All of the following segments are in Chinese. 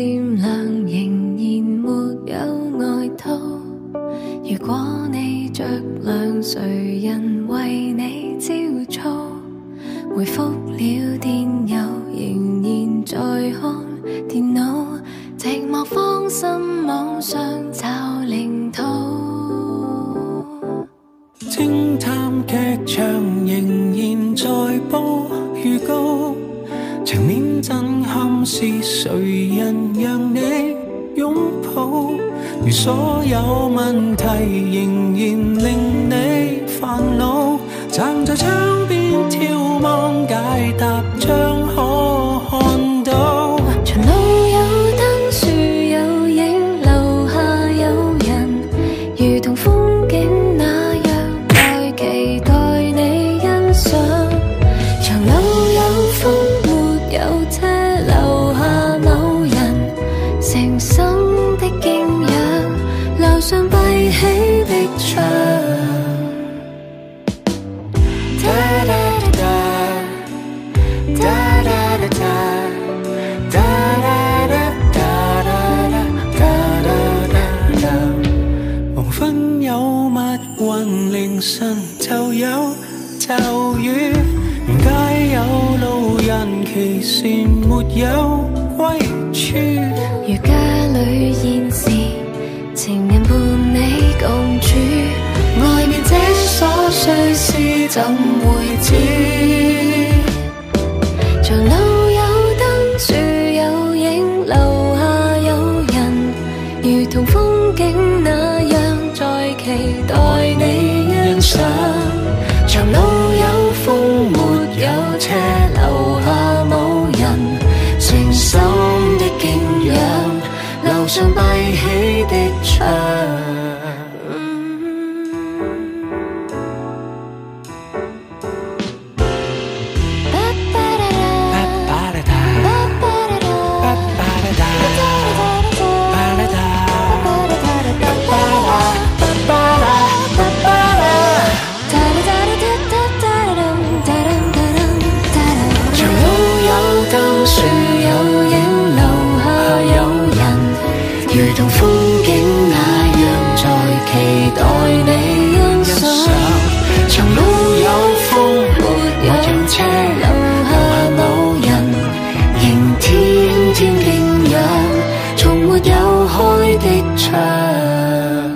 渐量仍然没有外套。如果你着凉，谁人为你焦躁？回复了电邮，仍然在看电脑。寂寞芳心，网上找领土。侦探剧场仍然在。是谁人让你拥抱？如所有问题仍然令你烦恼，站在窗边眺望，解答窗。神就有骤雨，街有路人，其馀没有归处。如家里现时，情人伴你共处，外面这琐碎事怎会知？长路有灯，树有影，楼下有人，如同风景那。样。再期待你欣赏，长路有风没有车，留下某人情深的敬仰，楼上闭起的窗。天边有从没有开的窗，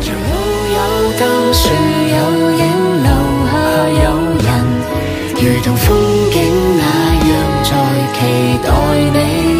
树有灯，树有影，留下有人，如同风景那样在期待你。